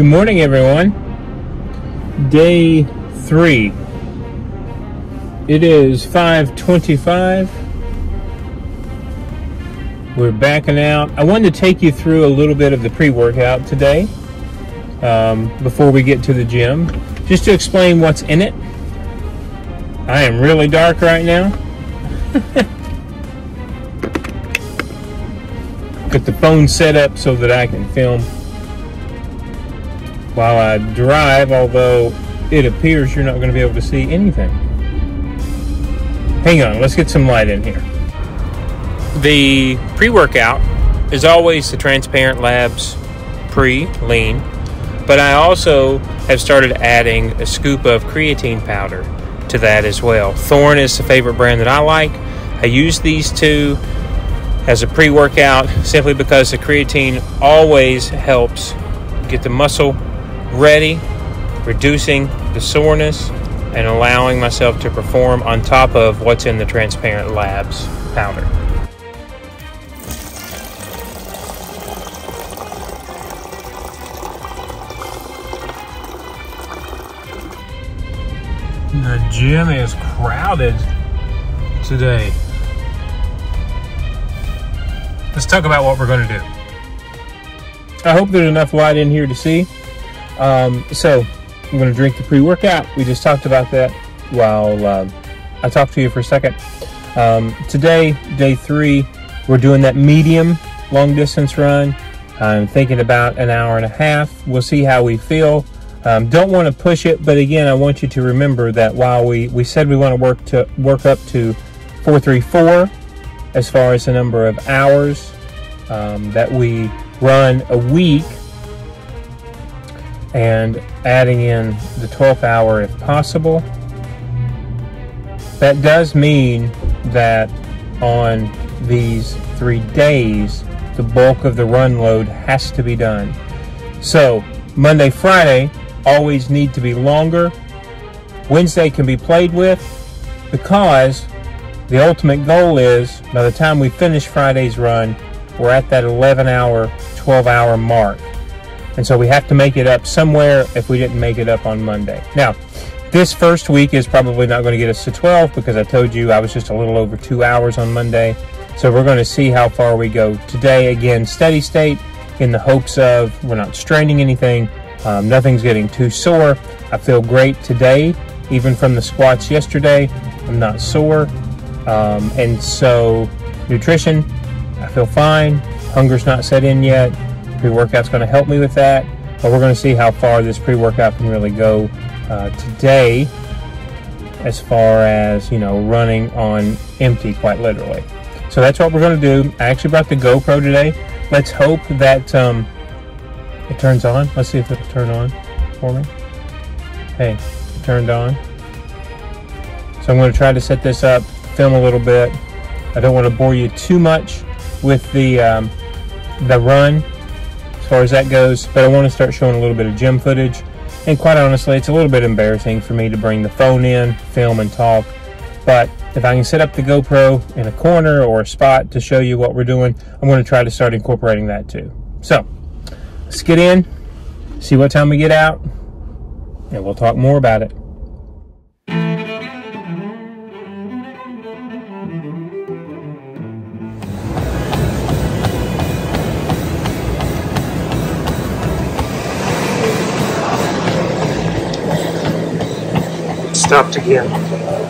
Good morning, everyone. Day three. It is 525. We're backing out. I wanted to take you through a little bit of the pre-workout today um, before we get to the gym, just to explain what's in it. I am really dark right now. Got the phone set up so that I can film while I drive, although it appears you're not going to be able to see anything. Hang on, let's get some light in here. The pre workout is always the Transparent Labs pre lean, but I also have started adding a scoop of creatine powder to that as well. Thorne is the favorite brand that I like. I use these two as a pre workout simply because the creatine always helps get the muscle ready, reducing the soreness, and allowing myself to perform on top of what's in the Transparent Labs powder. The gym is crowded today. Let's talk about what we're going to do. I hope there's enough light in here to see. Um, so I'm going to drink the pre-workout. We just talked about that while uh, I talked to you for a second. Um, today, day three, we're doing that medium long distance run. I'm thinking about an hour and a half. We'll see how we feel. Um, don't want to push it, but again, I want you to remember that while we, we said we want to work to work up to 434 as far as the number of hours um, that we run a week, and adding in the 12th hour if possible. That does mean that on these three days, the bulk of the run load has to be done. So, Monday, Friday always need to be longer. Wednesday can be played with because the ultimate goal is by the time we finish Friday's run, we're at that 11 hour, 12 hour mark. And so we have to make it up somewhere if we didn't make it up on Monday. Now, this first week is probably not going to get us to 12 because I told you I was just a little over two hours on Monday. So we're going to see how far we go today. Again, steady state in the hopes of we're not straining anything. Um, nothing's getting too sore. I feel great today, even from the squats yesterday. I'm not sore. Um, and so, nutrition, I feel fine. Hunger's not set in yet. Pre-workout's going to help me with that, but we're going to see how far this pre-workout can really go uh, today as far as, you know, running on empty, quite literally. So that's what we're going to do. I actually brought the GoPro today. Let's hope that um, it turns on. Let's see if it'll turn on for me. Hey, it turned on. So I'm going to try to set this up, film a little bit. I don't want to bore you too much with the um, the run far as that goes, but I want to start showing a little bit of gym footage. And quite honestly, it's a little bit embarrassing for me to bring the phone in, film, and talk. But if I can set up the GoPro in a corner or a spot to show you what we're doing, I'm going to try to start incorporating that too. So let's get in, see what time we get out, and we'll talk more about it. Stopped again.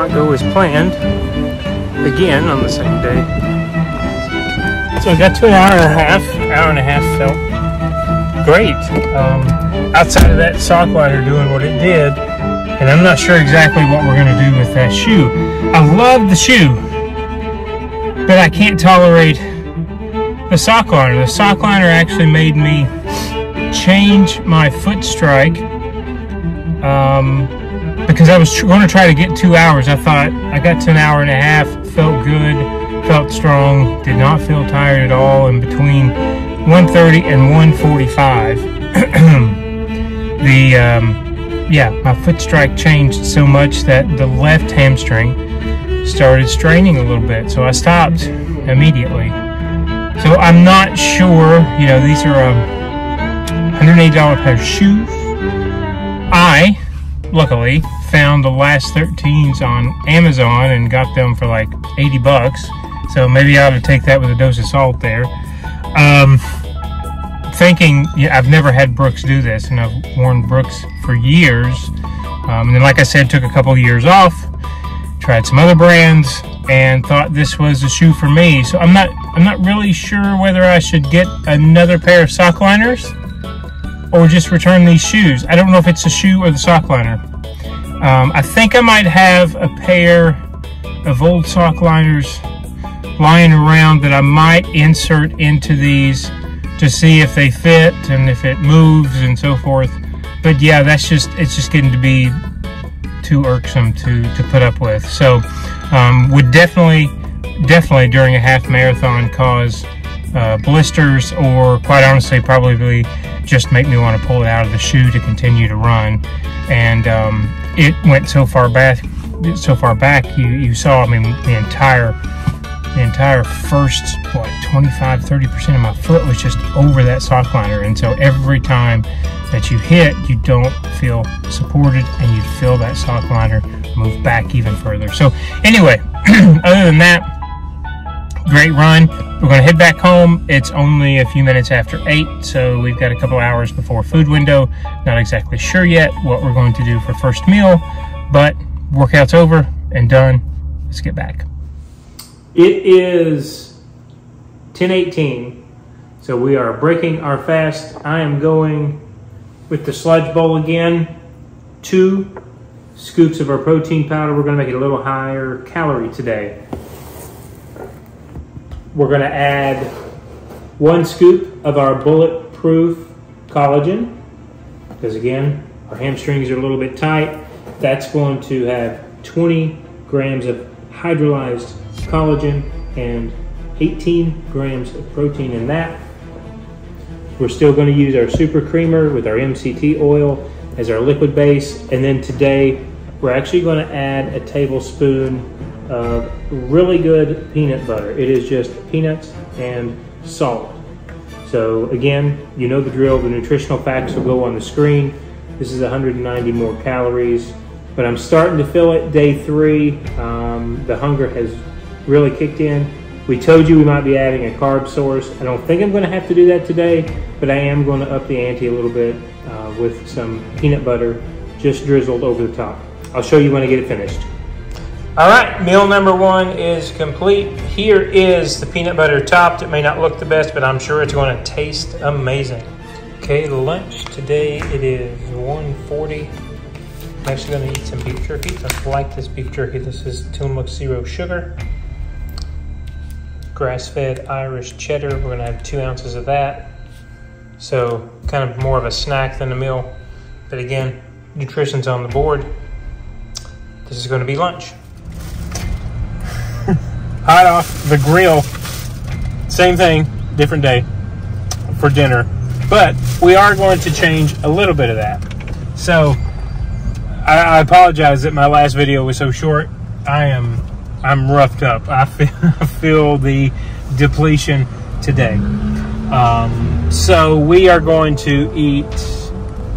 Not go as planned again on the same day. So I got to an hour and a half. Hour and a half felt great. Um, outside of that sock liner doing what it did, and I'm not sure exactly what we're going to do with that shoe. I love the shoe, but I can't tolerate the sock liner. The sock liner actually made me change my foot strike um, because I was going to try to get two hours. I thought I got to an hour and a half, felt good, felt strong, did not feel tired at all. In between 1:30 and 1:45, the um, yeah, my foot strike changed so much that the left hamstring started straining a little bit. So I stopped immediately. So I'm not sure, you know, these are um, $180 pair of shoes. I, luckily, found the last 13s on Amazon and got them for like 80 bucks. So maybe I ought to take that with a dose of salt there. Um, thinking, yeah, I've never had Brooks do this, and I've worn Brooks for years. Um, and then, like I said, took a couple of years off, tried some other brands, and thought this was a shoe for me. So I'm not, I'm not really sure whether I should get another pair of sock liners or just return these shoes. I don't know if it's the shoe or the sock liner. Um, I think I might have a pair of old sock liners lying around that I might insert into these to see if they fit and if it moves and so forth. But yeah, that's just it's just getting to be too irksome to to put up with. So um, would definitely definitely during a half marathon cause uh, blisters or quite honestly probably just make me want to pull it out of the shoe to continue to run. And um, it went so far back so far back you you saw I mean the entire the entire first, what, 25, 30% of my foot was just over that sock liner. And so every time that you hit, you don't feel supported and you feel that sock liner move back even further. So anyway, other than that, great run. We're going to head back home. It's only a few minutes after 8, so we've got a couple hours before food window. Not exactly sure yet what we're going to do for first meal, but workout's over and done. Let's get back. It is 1018, so we are breaking our fast. I am going with the sludge bowl again. Two scoops of our protein powder. We're gonna make it a little higher calorie today. We're gonna add one scoop of our bulletproof collagen, because again, our hamstrings are a little bit tight. That's going to have 20 grams of hydrolyzed collagen and 18 grams of protein in that. We're still going to use our super creamer with our MCT oil as our liquid base. And then today, we're actually going to add a tablespoon of really good peanut butter. It is just peanuts and salt. So again, you know the drill. The nutritional facts will go on the screen. This is 190 more calories, but I'm starting to feel it day three. Um, the hunger has really kicked in. We told you we might be adding a carb source. I don't think I'm going to have to do that today, but I am going to up the ante a little bit uh, with some peanut butter just drizzled over the top. I'll show you when I get it finished. All right, meal number one is complete. Here is the peanut butter topped. It may not look the best, but I'm sure it's going to taste amazing. Okay, lunch today it is 1.40. I'm actually going to eat some beef jerky. I like this beef jerky. This is Tillamook Zero Sugar grass-fed Irish cheddar. We're gonna have two ounces of that. So kind of more of a snack than a meal. But again, nutrition's on the board. This is gonna be lunch. Hot off the grill. Same thing, different day for dinner. But we are going to change a little bit of that. So I, I apologize that my last video was so short. I am I'm roughed up. I feel, I feel the depletion today. Um, so we are going to eat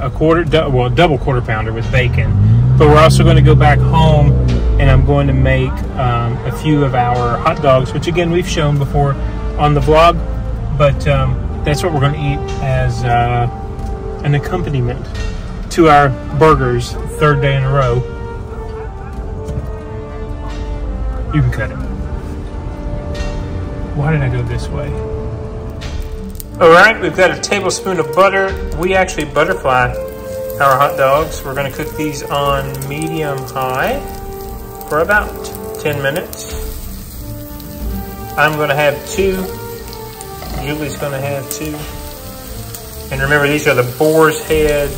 a quarter, well, double quarter pounder with bacon. But we're also going to go back home and I'm going to make um, a few of our hot dogs, which again we've shown before on the vlog. But um, that's what we're going to eat as uh, an accompaniment to our burgers, third day in a row. You can cut it. Why did I go this way? All right, we've got a tablespoon of butter. We actually butterfly our hot dogs. We're gonna cook these on medium high for about 10 minutes. I'm gonna have two. Julie's gonna have two. And remember, these are the boar's head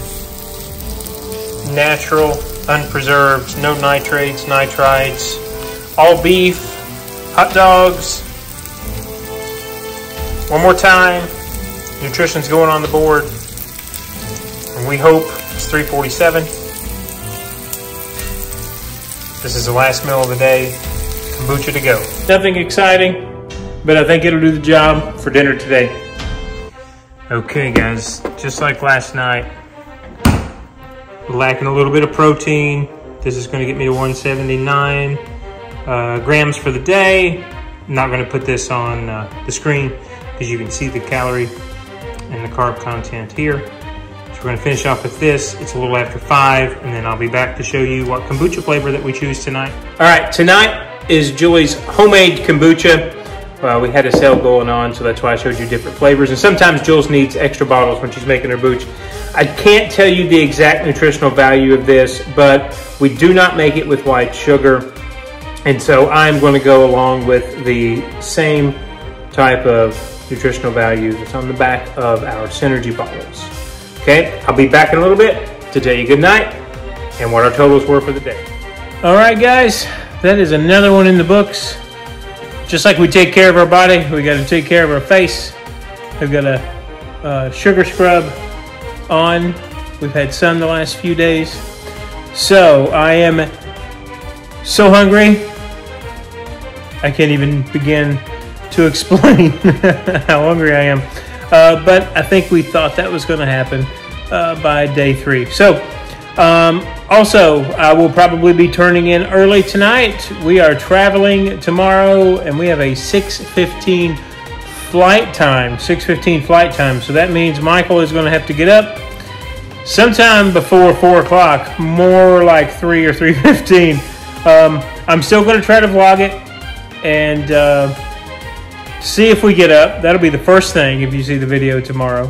natural, unpreserved, no nitrates, nitrites, all beef, hot dogs. One more time, nutrition's going on the board. And we hope it's 347. This is the last meal of the day. Kombucha to go. Nothing exciting, but I think it'll do the job for dinner today. Okay guys, just like last night, lacking a little bit of protein. This is gonna get me to 179 uh, grams for the day. I'm not gonna put this on uh, the screen because you can see the calorie and the carb content here. We're gonna finish off with this. It's a little after five, and then I'll be back to show you what kombucha flavor that we choose tonight. All right, tonight is Julie's homemade kombucha. Uh, we had a sale going on, so that's why I showed you different flavors. And sometimes Jules needs extra bottles when she's making her booch. I can't tell you the exact nutritional value of this, but we do not make it with white sugar. And so I'm going to go along with the same type of nutritional value that's on the back of our Synergy bottles. Okay, I'll be back in a little bit to tell you good night and what our totals were for the day. All right, guys, that is another one in the books. Just like we take care of our body, we got to take care of our face. We've got a, a sugar scrub on. We've had sun the last few days. So I am so hungry. I can't even begin to explain how hungry I am. Uh, but I think we thought that was going to happen uh, by day three. So um, also, I will probably be turning in early tonight. We are traveling tomorrow, and we have a 6:15 flight time. 6:15 flight time. So that means Michael is going to have to get up sometime before four o'clock, more like three or 3:15. Um, I'm still going to try to vlog it and uh, see if we get up. That'll be the first thing if you see the video tomorrow.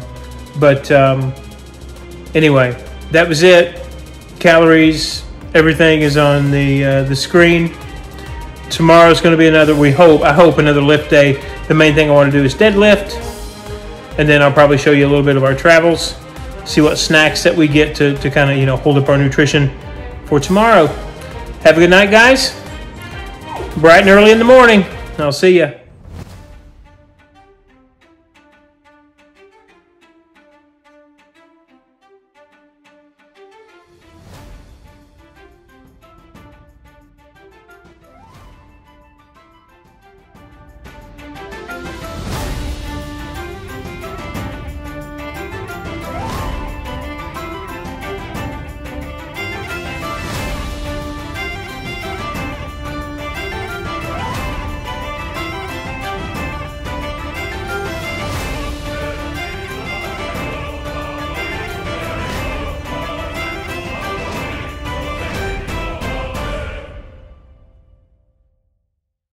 But um, anyway, that was it calories, everything is on the uh, the screen. Tomorrow's going to be another, we hope, I hope another lift day. The main thing I want to do is deadlift. And then I'll probably show you a little bit of our travels, see what snacks that we get to, to kind of, you know, hold up our nutrition for tomorrow. Have a good night, guys. Bright and early in the morning. I'll see you.